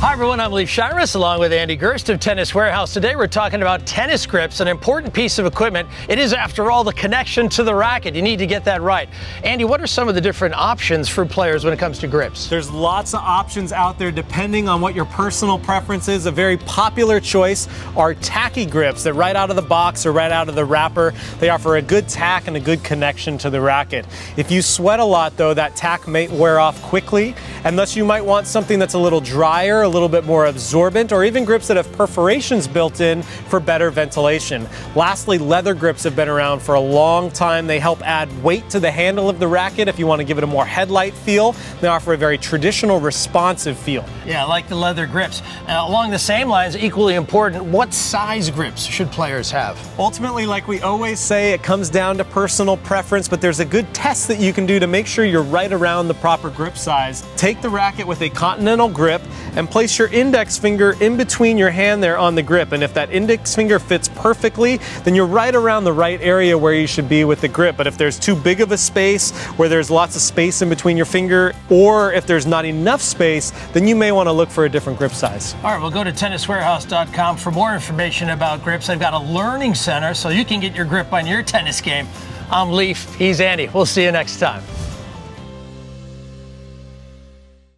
Hi everyone, I'm Leif Shiras along with Andy Gerst of Tennis Warehouse. Today we're talking about tennis grips, an important piece of equipment. It is, after all, the connection to the racket. You need to get that right. Andy, what are some of the different options for players when it comes to grips? There's lots of options out there depending on what your personal preference is. A very popular choice are tacky grips that right out of the box or right out of the wrapper, they offer a good tack and a good connection to the racket. If you sweat a lot though, that tack may wear off quickly and thus you might want something that's a little drier, a little bit more absorbent, or even grips that have perforations built in for better ventilation. Lastly, leather grips have been around for a long time. They help add weight to the handle of the racket if you want to give it a more headlight feel. They offer a very traditional, responsive feel. Yeah, I like the leather grips. Uh, along the same lines, equally important, what size grips should players have? Ultimately, like we always say, it comes down to personal preference, but there's a good test that you can do to make sure you're right around the proper grip size. Take the racket with a continental grip and place your index finger in between your hand there on the grip. And if that index finger fits perfectly, then you're right around the right area where you should be with the grip. But if there's too big of a space, where there's lots of space in between your finger, or if there's not enough space, then you may want to look for a different grip size. All right, well, go to tenniswarehouse.com for more information about grips. I've got a learning center so you can get your grip on your tennis game. I'm Leif, he's Andy. We'll see you next time.